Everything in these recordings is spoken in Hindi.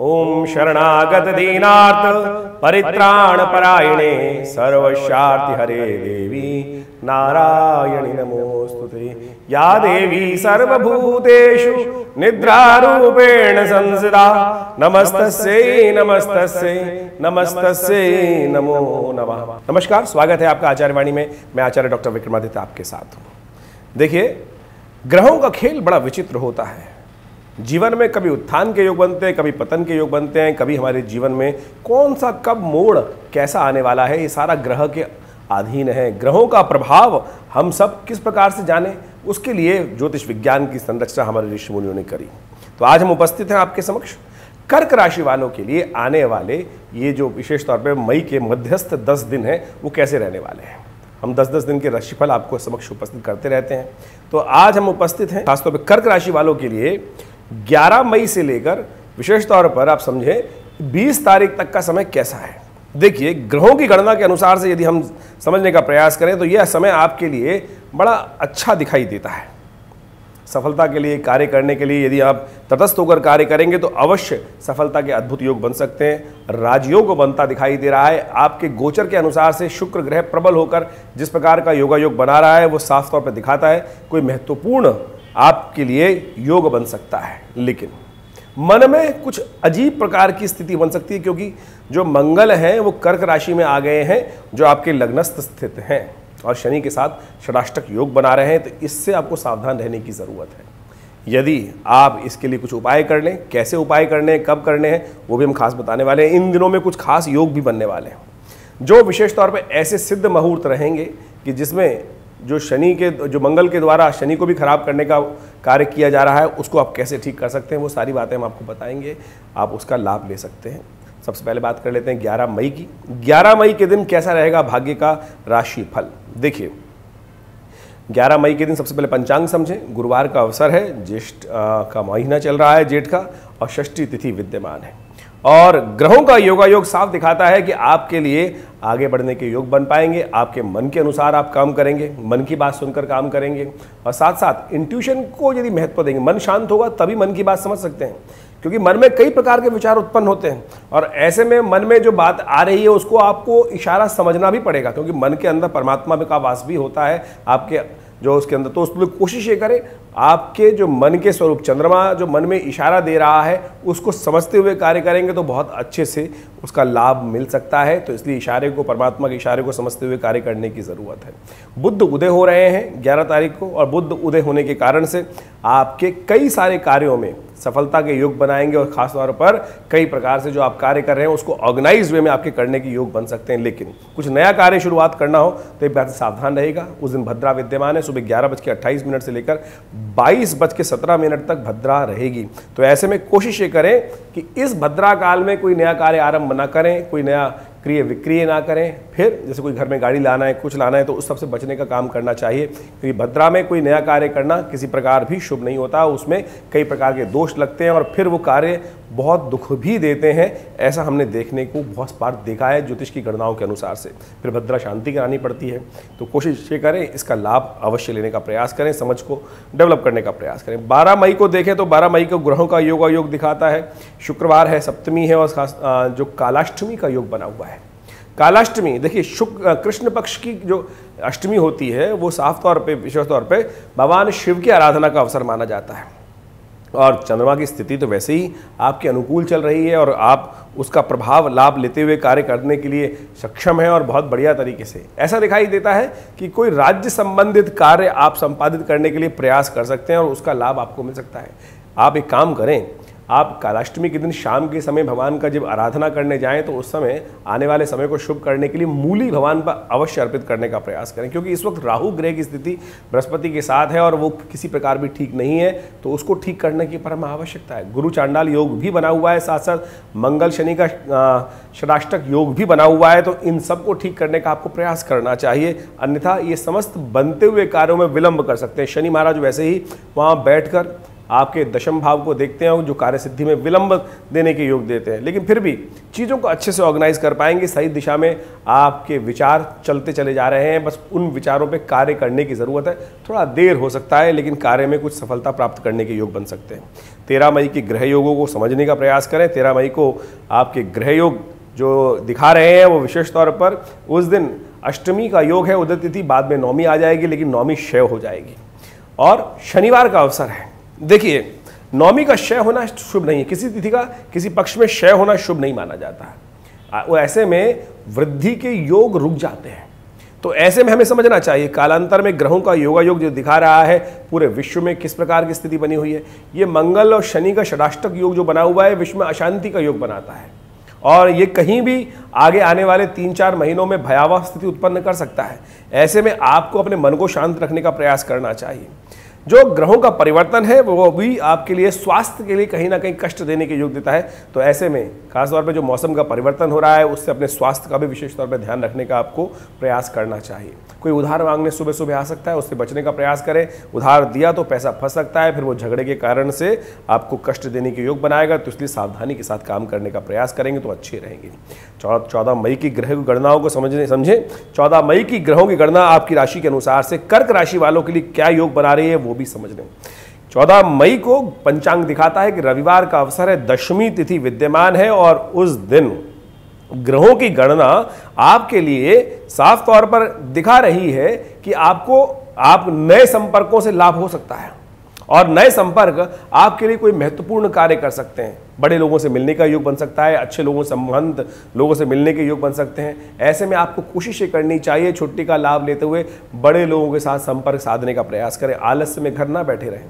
ओम शरणागत दीनार्थ, परित्राण परायणे, सर्वशार्ति हरे देवी। नारायणि नमोस्तुते या देवी सर्वभूतेषु निद्रारूपेण संसिदा। नमस्तस्यै नमस्तस्यै नमस्तस्यै, नमो नमः। नमस्कार, स्वागत है आपका आचार्यवाणी में। मैं आचार्य डॉक्टर विक्रमादित्य आपके साथ हूँ। देखिए, ग्रहों का खेल बड़ा विचित्र होता है। जीवन में कभी उत्थान के योग बनते हैं, कभी पतन के योग बनते हैं, कभी हमारे जीवन में कौन सा कब मोड़ कैसा आने वाला है, ये सारा ग्रह के अधीन है। ग्रहों का प्रभाव हम सब किस प्रकार से जाने, उसके लिए ज्योतिष विज्ञान की संरचना हमारे ऋषि मुनियों ने करी। तो आज हम उपस्थित हैं आपके समक्ष। कर्क राशि वालों के लिए आने वाले ये जो विशेष तौर पर मई के मध्यस्थ दस दिन हैं, वो कैसे रहने वाले हैं? हम 10-10 दिन के राशिफल आपको समक्ष उपस्थित करते रहते हैं। तो आज हम उपस्थित हैं, खासतौर पर कर्क राशि वालों के लिए 11 मई से लेकर, विशेष तौर पर आप समझें 20 तारीख तक का समय कैसा है? देखिए, ग्रहों की गणना के अनुसार से यदि हम समझने का प्रयास करें तो यह समय आपके लिए बड़ा अच्छा दिखाई देता है। सफलता के लिए, कार्य करने के लिए यदि आप तटस्थ होकर कार्य करेंगे तो अवश्य सफलता के अद्भुत योग बन सकते हैं। राजयोग बनता दिखाई दे रहा है। आपके गोचर के अनुसार से शुक्र ग्रह प्रबल होकर जिस प्रकार का योगा योग बना रहा है, वो साफ़ तौर पर दिखाता है। कोई महत्वपूर्ण आपके लिए योग बन सकता है। लेकिन मन में कुछ अजीब प्रकार की स्थिति बन सकती है, क्योंकि जो मंगल हैं, वो कर्क राशि में आ गए हैं, जो आपके लग्नस्थ स्थित हैं और शनि के साथ षडाष्टक योग बना रहे हैं तो इससे आपको सावधान रहने की ज़रूरत है। यदि आप इसके लिए कुछ उपाय कर लें, कैसे उपाय करने हैं कब करने हैं वो भी हम खास बताने वाले हैं। इन दिनों में कुछ खास योग भी बनने वाले हैं, जो विशेष तौर पर ऐसे सिद्ध मुहूर्त रहेंगे कि जिसमें जो शनि के, जो मंगल के द्वारा शनि को भी खराब करने का कार्य किया जा रहा है, उसको आप कैसे ठीक कर सकते हैं? वो सारी बातें हम आपको बताएँगे। आप उसका लाभ ले सकते हैं। सबसे पहले बात कर लेते हैं 11 मई की। 11 मई के दिन कैसा रहेगा भाग्य का राशि फल देखिए 11 मई के दिन सबसे पहले पंचांग समझें। गुरुवार का अवसर है, ज्येष्ठ का महीना चल रहा है जेठ का, और षष्ठी तिथि विद्यमान है। और ग्रहों का योगा योग साफ़ दिखाता है कि आपके लिए आगे बढ़ने के योग बन पाएँगे, आपके मन के अनुसार आप काम करेंगे, मन की बात सुनकर काम करेंगे। और साथ साथ इंट्यूशन को यदि महत्व देंगे, मन शांत होगा तभी मन की बात समझ सकते हैं, क्योंकि मन में कई प्रकार के विचार उत्पन्न होते हैं। और ऐसे में मन में जो बात आ रही है, उसको आपको इशारा समझना भी पड़ेगा, क्योंकि मन के अंदर परमात्मा का वास भी होता है। आपके जो उसके अंदर तो उसमें कोशिश ये करें आपके जो मन के स्वरूप, चंद्रमा जो मन में इशारा दे रहा है, उसको समझते हुए कार्य करेंगे तो बहुत अच्छे से उसका लाभ मिल सकता है। तो इसलिए इशारे को, परमात्मा के इशारे को समझते हुए कार्य करने की ज़रूरत है। बुद्ध उदय हो रहे हैं 11 तारीख को और बुद्ध उदय होने के कारण से आपके कई सारे कार्यों में सफलता के योग बनाएँगे और ख़ासतौर पर कई प्रकार से जो आप कार्य कर रहे हैं, उसको ऑर्गेनाइज वे में आपके करने के योग बन सकते हैं। लेकिन कुछ नया कार्य शुरुआत करना हो तो एक बात सावधान रहेगा उस दिन भद्रा विद्यमान है, सुबह ग्यारह बज के अट्ठाईस मिनट से लेकर बाईस बज के सत्रह मिनट तक भद्रा रहेगी। तो ऐसे में कोशिश ये करें कि इस भद्रा काल में कोई नया कार्य आरंभ ना करें, कोई नया क्रिय विक्रिय ना करें। फिर जैसे कोई घर में गाड़ी लाना है, कुछ लाना है तो उस सबसे बचने का काम करना चाहिए। क्योंकि भद्रा में कोई नया कार्य करना किसी प्रकार भी शुभ नहीं होता, उसमें कई प्रकार के दोष लगते हैं और फिर वो कार्य बहुत दुख भी देते हैं। ऐसा हमने देखने को बहुत बार देखा है ज्योतिष की गणनाओं के अनुसार से। फिर भद्रा शांति करानी पड़ती है। तो कोशिश ये करें, इसका लाभ अवश्य लेने का प्रयास करें, समझ को डेवलप करने का प्रयास करें। बारह मई को देखें तो बारह मई को ग्रहों का योग योग दिखाता है। शुक्रवार है, सप्तमी है और जो कालाष्टमी का योग बना हुआ है। कालाष्टमी, देखिए शुक्र कृष्ण पक्ष की जो अष्टमी होती है, वो साफ़ तौर पे, विशेष तौर पे भगवान शिव की आराधना का अवसर माना जाता है। और चंद्रमा की स्थिति तो वैसे ही आपके अनुकूल चल रही है और आप उसका प्रभाव, लाभ लेते हुए कार्य करने के लिए सक्षम है और बहुत बढ़िया तरीके से। ऐसा दिखाई देता है कि कोई राज्य संबंधित कार्य आप संपादित करने के लिए प्रयास कर सकते हैं और उसका लाभ आपको मिल सकता है। आप एक काम करें आप कालाष्टमी के दिन शाम के समय भगवान का जब आराधना करने जाएँ तो उस समय आने वाले समय को शुभ करने के लिए मूली भगवान पर अवश्य अर्पित करने का प्रयास करें, क्योंकि इस वक्त राहु ग्रह की स्थिति बृहस्पति के साथ है और वो किसी प्रकार भी ठीक नहीं है तो उसको ठीक करने की परम आवश्यकता है। गुरु चांडाल योग भी बना हुआ है साथ साथ मंगल शनि का षडाष्टक योग भी बना हुआ है तो इन सबको ठीक करने का आपको प्रयास करना चाहिए। अन्यथा ये समस्त बनते हुए कार्यों में विलंब कर सकते हैं। शनि महाराज वैसे ही वहाँ बैठकर आपके दशम भाव को देखते हैं जो कार्य सिद्धि में विलंब देने के योग देते हैं। लेकिन फिर भी चीज़ों को अच्छे से ऑर्गेनाइज कर पाएँगे, सही दिशा में आपके विचार चलते चले जा रहे हैं। बस उन विचारों पर कार्य करने की ज़रूरत है। थोड़ा देर हो सकता है, लेकिन कार्य में कुछ सफलता प्राप्त करने के योग बन सकते हैं। तेरह मई के ग्रह योगों को समझने का प्रयास करें। तेरह मई को आपके ग्रह योग जो दिखा रहे हैं, वो विशेष तौर पर उस दिन अष्टमी का योग है, उदय तिथि बाद में नौमी आ जाएगी, लेकिन नौमी क्षय हो जाएगी। और शनिवार का अवसर है। देखिए, नौमी का क्षय होना शुभ नहीं है। किसी तिथि का, किसी पक्ष में क्षय होना शुभ नहीं माना जाता। है वो ऐसे में वृद्धि के योग रुक जाते हैं। तो ऐसे में हमें समझना चाहिए, कालांतर में ग्रहों का योगा योग जो दिखा रहा है, पूरे विश्व में किस प्रकार की स्थिति बनी हुई है। ये मंगल और शनि का षडाष्टक योग जो बना हुआ है, विश्व में अशांति का योग बनाता है। और ये कहीं भी आगे आने वाले तीन चार महीनों में भयावह स्थिति उत्पन्न कर सकता है। ऐसे में आपको अपने मन को शांत रखने का प्रयास करना चाहिए। जो ग्रहों का परिवर्तन है, वो भी आपके लिए स्वास्थ्य के लिए कहीं ना कहीं कष्ट देने के योग देता है। तो ऐसे में खासतौर पर जो मौसम का परिवर्तन हो रहा है, उससे अपने स्वास्थ्य का भी विशेष तौर पर ध्यान रखने का आपको प्रयास करना चाहिए। कोई उधार मांगने सुबह सुबह आ सकता है, उससे बचने का प्रयास करें। उधार दिया तो पैसा फंस सकता है, फिर वो झगड़े के कारण से आपको कष्ट देने के योग बनाएगा तो इसलिए सावधानी के साथ काम करने का प्रयास करेंगे तो अच्छे रहेंगे। चौदह मई की ग्रह गणनाओं को समझने, समझें। चौदह मई की ग्रहों की गणना आपकी राशि के अनुसार से कर्क राशि वालों के लिए क्या योग बना रही है, वो भी समझ लें। चौदह मई को पंचांग दिखाता है कि रविवार का अवसर है, दशमी तिथि विद्यमान है और उस दिन ग्रहों की गणना आपके लिए साफ़ तौर पर दिखा रही है कि आपको, आप नए संपर्कों से लाभ हो सकता है। और नए संपर्क आपके लिए कोई महत्वपूर्ण कार्य कर सकते हैं। बड़े लोगों से मिलने का योग बन सकता है, अच्छे लोगों से संबंध, लोगों से मिलने के योग बन सकते हैं। ऐसे में आपको कोशिशें करनी चाहिए छुट्टी का लाभ लेते हुए बड़े लोगों के साथ संपर्क साधने का प्रयास करें, आलस्य में घर ना बैठे रहें।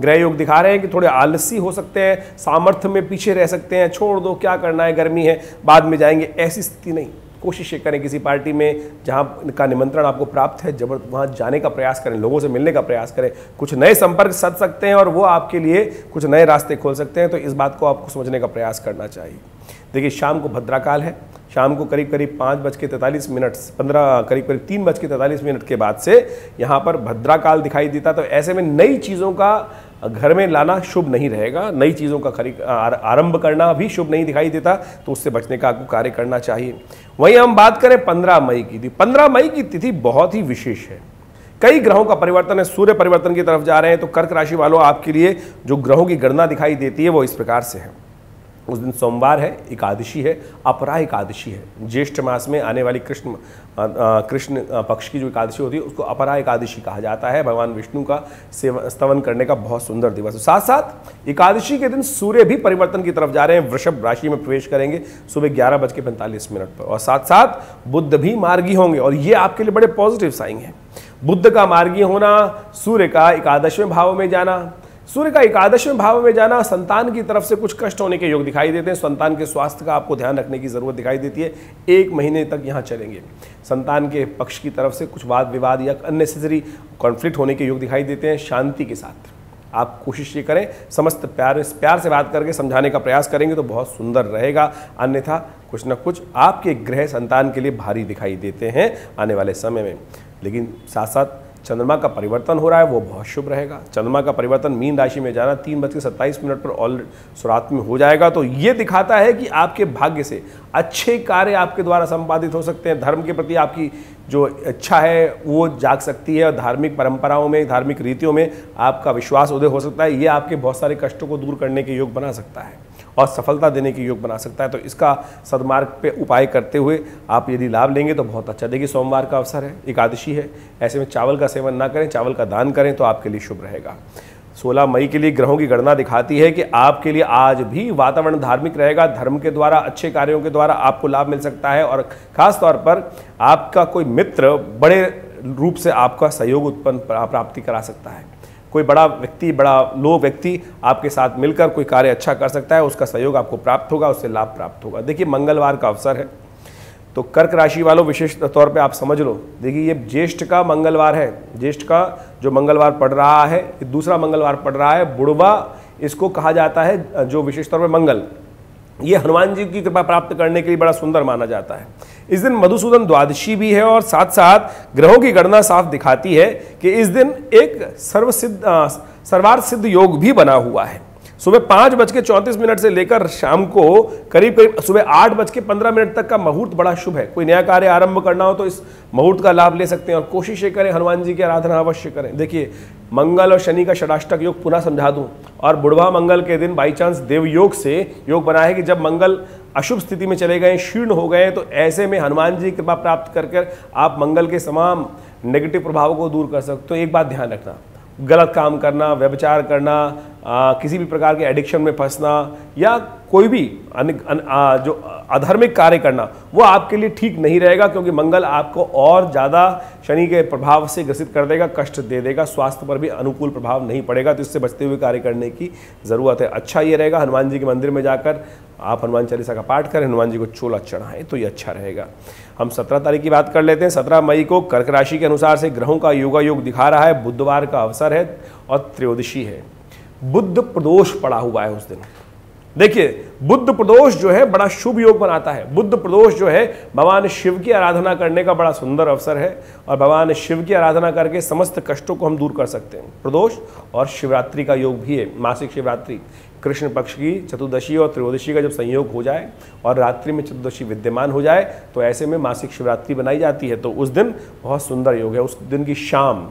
ग्रह योग दिखा रहे हैं कि थोड़े आलसी हो सकते हैं, सामर्थ्य में पीछे रह सकते हैं, छोड़ दो, क्या करना है, गर्मी है, बाद में जाएँगे, ऐसी स्थिति नहीं। कोशिश करें किसी पार्टी में जहाँ का निमंत्रण आपको प्राप्त है, जब वहाँ जाने का प्रयास करें, लोगों से मिलने का प्रयास करें, कुछ नए संपर्क सद सकते हैं और वो आपके लिए कुछ नए रास्ते खोल सकते हैं तो इस बात को आपको समझने का प्रयास करना चाहिए। देखिए, शाम को भद्राकाल है। शाम को करीब करीब पाँच बज के तैंतालीस मिनट पंद्रह, करीब करीब तीन बज के तैंतालीस मिनट के बाद से यहाँ पर भद्राकाल दिखाई देता तो ऐसे में नई चीज़ों का घर में लाना शुभ नहीं रहेगा। नई चीज़ों का खरीद आरंभ करना भी शुभ नहीं दिखाई देता तो उससे बचने का आपको कार्य करना चाहिए। वहीं हम बात करें पंद्रह मई की। पंद्रह मई की तिथि बहुत ही विशेष है। कई ग्रहों का परिवर्तन है। सूर्य परिवर्तन की तरफ़ जा रहे हैं तो कर्क राशि वालों आपके लिए जो ग्रहों की गणना दिखाई देती है, वो इस प्रकार से है। उस दिन सोमवार है, एकादशी है, अपरा एकादशी है। ज्येष्ठ मास में आने वाली कृष्ण कृष्ण पक्ष की जो एकादशी होती है, उसको अपरा एकादशी कहा जाता है। भगवान विष्णु का सेवन स्तवन करने का बहुत सुंदर दिवस साथ साथ एकादशी के दिन सूर्य भी परिवर्तन की तरफ़ जा रहे हैं। वृषभ राशि में प्रवेश करेंगे सुबह ग्यारह बज के पैंतालीस मिनट पर। और साथ साथ बुद्ध भी मार्गी होंगे। और ये आपके लिए बड़े पॉजिटिव साइन है। बुद्ध का मार्गी होना, सूर्य का एकादशवें भाव में जाना सूर्य का एकादशवें भाव में जाना, संतान की तरफ़ से कुछ कष्ट होने के योग दिखाई देते हैं। संतान के स्वास्थ्य का आपको ध्यान रखने की ज़रूरत दिखाई देती है। एक महीने तक यहाँ चलेंगे। संतान के पक्ष की तरफ़ से कुछ वाद विवाद या अननेसेसरी कॉन्फ्लिक्ट होने के योग दिखाई देते हैं शांति के साथ। आप कोशिश ये करें, समस्त प्यार प्यार से बात करके समझाने का प्रयास करेंगे तो बहुत सुंदर रहेगा। अन्यथा कुछ ना कुछ आपके ग्रह संतान के लिए भारी दिखाई देते हैं आने वाले समय में। लेकिन साथ साथ चंद्रमा का परिवर्तन हो रहा है, वो बहुत शुभ रहेगा। चंद्रमा का परिवर्तन मीन राशि में जाना तीन बज के सत्ताईस मिनट पर ऑल शुरुआत में हो जाएगा। तो ये दिखाता है कि आपके भाग्य से अच्छे कार्य आपके द्वारा संपादित हो सकते हैं। धर्म के प्रति आपकी जो इच्छा है, वो जाग सकती है। और धार्मिक परंपराओं में, धार्मिक रीतियों में आपका विश्वास उदय हो सकता है। ये आपके बहुत सारे कष्टों को दूर करने के योग बना सकता है। और सफलता देने के योग बना सकता है। तो इसका सदमार्ग पे उपाय करते हुए आप यदि लाभ लेंगे तो बहुत अच्छा। देखिए, सोमवार का अवसर है, एकादशी है। ऐसे में चावल का सेवन ना करें, चावल का दान करें तो आपके लिए शुभ रहेगा। 16 मई के लिए ग्रहों की गणना दिखाती है कि आपके लिए आज भी वातावरण धार्मिक रहेगा, धर्म के द्वारा, अच्छे कार्यों के द्वारा आपको लाभ मिल सकता है और खास तौर पर आपका कोई मित्र बड़े रूप से आपका सहयोग उत्पन्न प्राप्ति करा सकता है। कोई बड़ा व्यक्ति, बड़ा लो व्यक्ति आपके साथ मिलकर कोई कार्य अच्छा कर सकता है, उसका सहयोग आपको प्राप्त होगा, उससे लाभ प्राप्त होगा। देखिए, मंगलवार का अवसर है। तो कर्क राशि वालों, विशेष तौर पे आप समझ लो। देखिए, ये ज्येष्ठ का मंगलवार है। ज्येष्ठ का जो मंगलवार पड़ रहा है दूसरा मंगलवार पड़ रहा है। बुढ़वा, इसको कहा जाता है, जो विशेष तौर पर मंगल। ये हनुमान जी की कृपा प्राप्त करने के लिए बड़ा सुंदर माना जाता है। इस दिन मधुसूदन द्वादशी भी है और साथ साथ ग्रहों की गणना साफ़ दिखाती है कि इस दिन एक सर्वसिद्ध सर्वार्थ सिद्ध योग भी बना हुआ है। सुबह पाँच बज के चौंतीस मिनट से लेकर शाम को करीब करीब सुबह आठ बज के पंद्रह मिनट तक का मुहूर्त बड़ा शुभ है। कोई नया कार्य आरंभ करना हो तो इस मुहूर्त का लाभ ले सकते हैं और कोशिश करें, हनुमान जी की आराधना अवश्य करें। देखिए, मंगल और शनि का षडाष्टक योग पुनः समझा दूँ और बुढ़वा मंगल के दिन बाई चांस देव योग से योग बना है कि जब मंगल अशुभ स्थिति में चले गए शीर्ण हो गए तो ऐसे में हनुमान जी कृपा प्राप्त करके आप मंगल के तमाम नेगेटिव प्रभावों को दूर कर सकते हो। एक बात ध्यान रखना, गलत काम करना व्यवचार करना आ, किसी भी प्रकार के एडिक्शन में फंसना या कोई भी अन, अन, आ, जो अधार्मिक कार्य करना वो आपके लिए ठीक नहीं रहेगा क्योंकि मंगल आपको और ज़्यादा शनि के प्रभाव से ग्रसित कर देगा कष्ट दे देगा स्वास्थ्य पर भी अनुकूल प्रभाव नहीं पड़ेगा तो इससे बचते हुए कार्य करने की ज़रूरत है। अच्छा ये रहेगा हनुमान जी के मंदिर में जाकर आप हनुमान चालीसा का पाठ करें हनुमान जी को चोला चढ़ाएँ तो ये अच्छा रहेगा। हम सत्रह तारीख की बात कर लेते हैं। सत्रह मई को कर्क राशि के अनुसार से ग्रहों का योगा योग दिखा रहा है बुधवार का अवसर है और त्रयोदशी है। बुद्ध प्रदोष पड़ा हुआ है उस दिन। देखिए, बुद्ध प्रदोष जो है बड़ा शुभ योग बनाता है। बुद्ध प्रदोष जो है, भगवान शिव की आराधना करने का बड़ा सुंदर अवसर है और भगवान शिव की आराधना करके समस्त कष्टों को हम दूर कर सकते हैं। प्रदोष और शिवरात्रि का योग भी है। मासिक शिवरात्रि, कृष्ण पक्ष की चतुर्दशी और त्रयोदशी का जब संयोग हो जाए और रात्रि में चतुर्दशी विद्यमान हो जाए तो ऐसे में मासिक शिवरात्रि बनाई जाती है। तो उस दिन बहुत सुंदर योग है। उस दिन की शाम,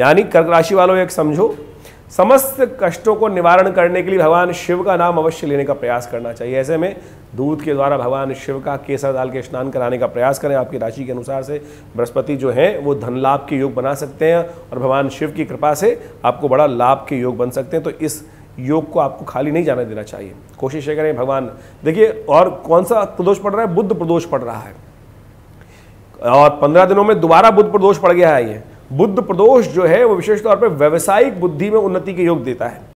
यानी कर्क राशि वालों एक समझो समस्त कष्टों को निवारण करने के लिए भगवान शिव का नाम अवश्य लेने का प्रयास करना चाहिए। ऐसे में दूध के द्वारा भगवान शिव का केसर डाल के स्नान कराने का प्रयास करें। आपकी राशि के अनुसार से बृहस्पति जो हैं, वो धन लाभ के योग बना सकते हैं और भगवान शिव की कृपा से आपको बड़ा लाभ के योग बन सकते हैं। तो इस योग को आपको खाली नहीं जाने देना चाहिए। कोशिश ये करें भगवान, देखिए और कौन सा प्रदोष पड़ रहा है? बुद्ध प्रदोष पड़ रहा है। और पंद्रह दिनों में दोबारा बुद्ध प्रदोष पड़ गया है ये। बुद्ध प्रदोष जो है, वो विशेष तौर पर व्यवसायिक बुद्धि में उन्नति के योग देता है।